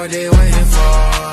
what they waiting for.